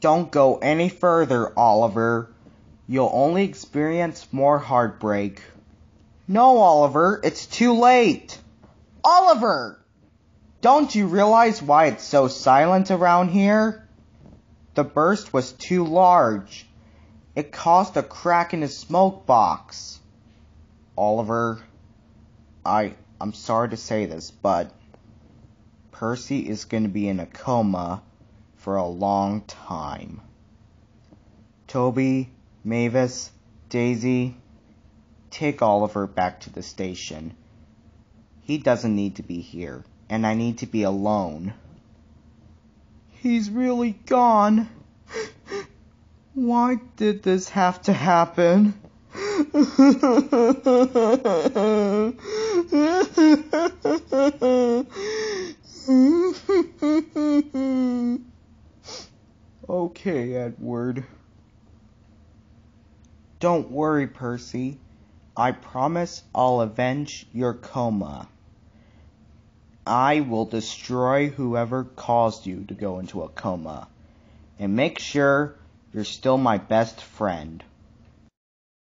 Don't go any further, Oliver. You'll only experience more heartbreak. No, Oliver, it's too late. Oliver! Don't you realize why it's so silent around here? The burst was too large. It caused a crack in the smoke box. Oliver, I I'm sorry to say this, but Percy is going to be in a coma for a long time. Toby, Mavis, Daisy, take Oliver back to the station. He doesn't need to be here, and I need to be alone. He's really gone. Why did this have to happen? okay, Edward. Don't worry, Percy. I promise I'll avenge your coma. I will destroy whoever caused you to go into a coma. And make sure you're still my best friend.